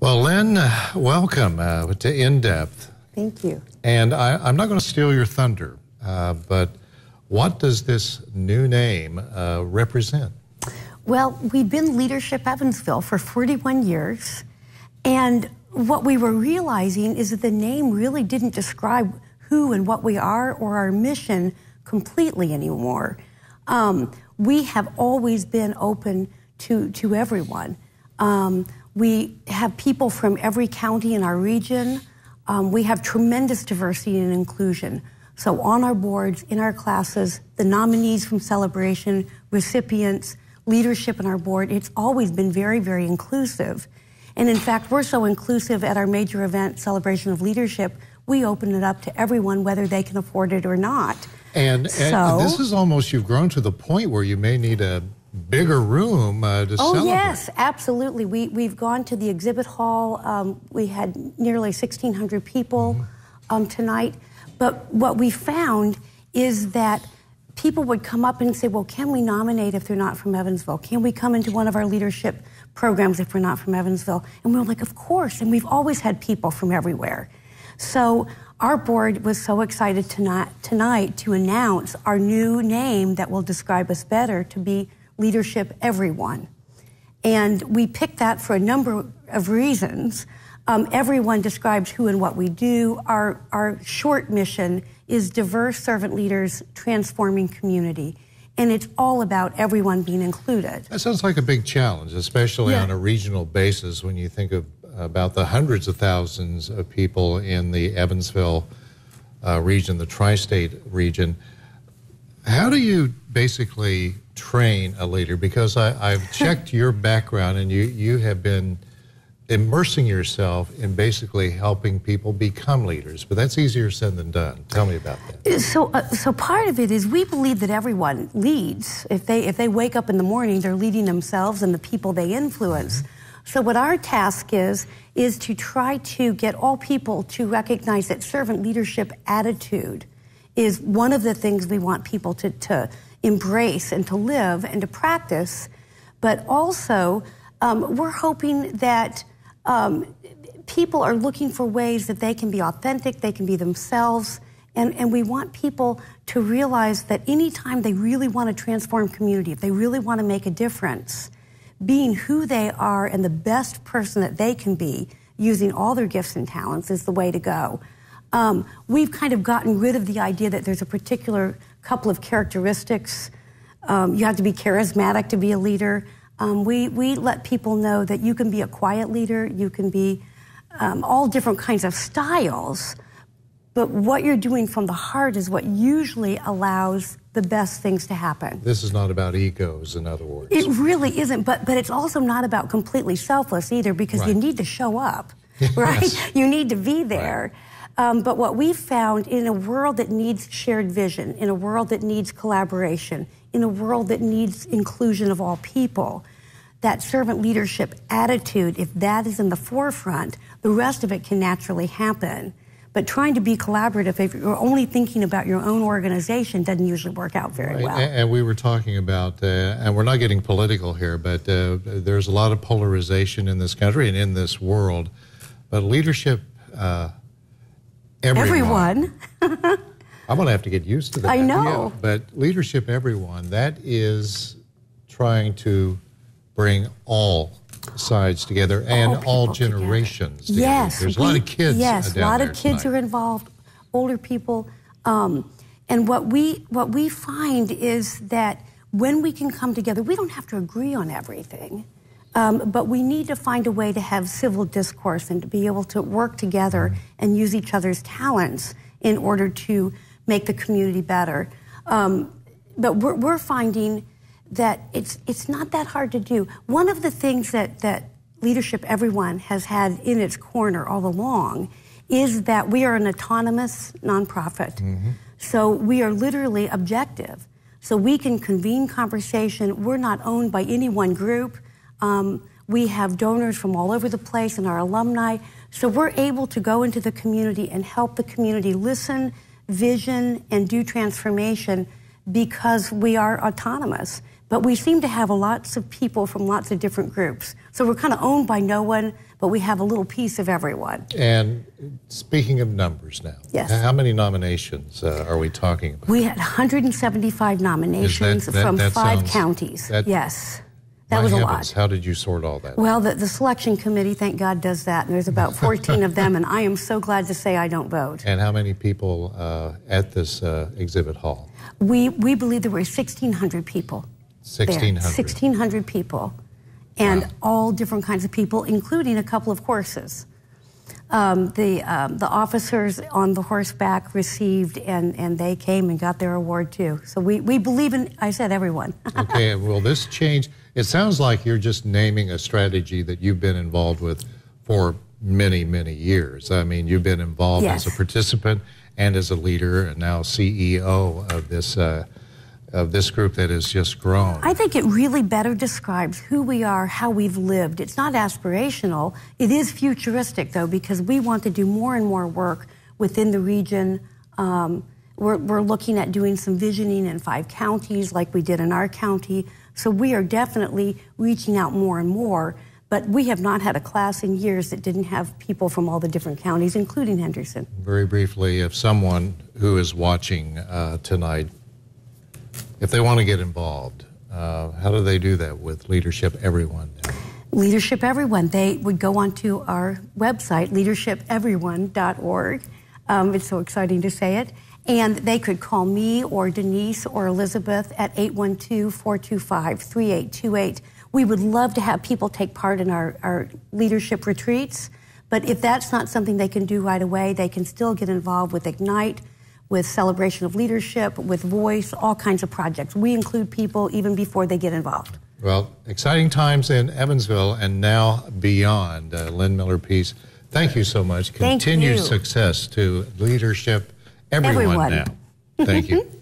Well, Lynn, uh, welcome uh, to In Depth. Thank you. And I, am not going to steal your thunder, uh, but what does this new name uh, represent? Well, we've been Leadership Evansville for 41 years, and what we were realizing is that the name really didn't describe who and what we are or our mission completely anymore. Um, we have always been open to, to everyone. Um, we have people from every county in our region. Um, we have tremendous diversity and inclusion. So, on our boards, in our classes, the nominees from Celebration, recipients, leadership in our board, it's always been very, very inclusive. And in fact, we're so inclusive at our major event, Celebration of Leadership, we open it up to everyone, whether they can afford it or not. And, and so, this is almost, you've grown to the point where you may need a bigger room uh, to oh, celebrate. yes, absolutely. We, we've gone to the exhibit hall. Um, we had nearly 1,600 people mm-hmm. um, tonight. But what we found is that people would come up and say, well, can we nominate if they're not from Evansville? Can we come into one of our leadership programs if we're not from Evansville? And we were like, of course. And we've always had people from everywhere. So our board was so excited tonight, tonight to announce our new name that will describe us better to be Leadership Everyone. And we picked that for a number of reasons. Um, everyone describes who and what we do. Our, our short mission is diverse servant leaders transforming community. And it's all about everyone being included. That sounds like a big challenge, especially yeah. on a regional basis when you think of about the hundreds of thousands of people in the Evansville uh, region, the tri state region. How do you basically train a leader? Because I, have checked your background and you, you have been immersing yourself in basically helping people become leaders. But that's easier said than done. Tell me about that. So, uh, so part of it is we believe that everyone leads. If they if they wake up in the morning, they're leading themselves and the people they influence. Mm-hmm. So what our task is is to try to get all people to recognize that servant leadership attitude is one of the things we want people to, to embrace and to live and to practice. But also, um, we're hoping that um, people are looking for ways that they can be authentic, they can be themselves, and, and we want people to realize that anytime they really want to transform community, if they really want to make a difference, being who they are and the best person that they can be, using all their gifts and talents, is the way to go. Um, we've kind of gotten rid of the idea that there's a particular couple of characteristics. Um, you have to be charismatic to be a leader. Um, we, we let people know that you can be a quiet leader, you can be um, all different kinds of styles, but what you're doing from the heart is what usually allows the best things to happen. This is not about egos, in other words. It really isn't, but, but it's also not about completely selfless either because right. you need to show up, yes. right? You need to be there. Right. Um, but what we found in a world that needs shared vision, in a world that needs collaboration, in a world that needs inclusion of all people, that servant leadership attitude, if that is in the forefront, the rest of it can naturally happen. But trying to be collaborative, if you're only thinking about your own organization, doesn't usually work out very right. well. And, and, we were talking about, uh, and we're not getting political here, but uh, there's a lot of polarization in this country and in this world. But leadership uh, everyone. everyone. I'm going to have to get used to that. I know. Yeah, but leadership, everyone, that is trying to bring all sides together and all, all generations together. Yes. There's a lot of kids. Yes, a lot of kids tonight. are involved, older people. Um, and what we, what we find is that when we can come together, we don't have to agree on everything. Um, but we need to find a way to have civil discourse and to be able to work together and use each other's talents in order to make the community better. Um, but we're, we're, finding that it's, it's not that hard to do. One of the things that, that Leadership Everyone has had in its corner all along is that we are an autonomous nonprofit. Mm-hmm. So we are literally objective. So we can convene conversation. We're not owned by any one group. Um, we have donors from all over the place and our alumni. So we're able to go into the community and help the community listen, vision, and do transformation because we are autonomous. but we seem to have lots of people from lots of different groups. So we're kind of owned by no one, but we have a little piece of everyone. And speaking of numbers now, Yes. how many nominations uh, are we talking about? We had 175 nominations that- from that five sounds- counties. that- yes, that My was a heavens, lot. How did you sort all that? Well, the, the selection committee, thank God, does that, and there's about 14 of them, and I am so glad to say I don't vote. and how many people uh, at this uh, exhibit hall? We, we believe there were 1,600 people. 1,600. 1,600 people, and Wow. all different kinds of people, including a couple of horses. Um, the, um, the officers on the horseback received, and, and they came and got their award too. So we, we believe in, I said everyone. Okay, and will this change? It sounds like you're just naming a strategy that you've been involved with for many, many years. I mean, you've been involved as a participant and as a leader, and now CEO of this uh, of this group that has just grown. I think it really better describes who we are, how we've lived. It's not aspirational. It is futuristic, though, because we want to do more and more work within the region. Um, we're, we're looking at doing some visioning in five counties, like we did in our county. So we are definitely reaching out more and more. But we have not had a class in years that didn't have people from all the different counties, including Henderson. Very briefly, if someone who is watching uh, tonight, if they want to get involved, uh, how do they do that with Leadership Everyone? Leadership Everyone. They would go onto our website, leadershipeveryone.org. Um, it's so exciting to say it. And they could call me or Denise or Elizabeth at 812 425 3828. We would love to have people take part in our, our leadership retreats. But if that's not something they can do right away, they can still get involved with Ignite, with Celebration of Leadership, with Voice, all kinds of projects. We include people even before they get involved. Well, exciting times in Evansville and now beyond. Uh, Lynn Miller Pease, thank you so much. Thank Continued you. success to Leadership Everyone, Everyone. now. Thank you.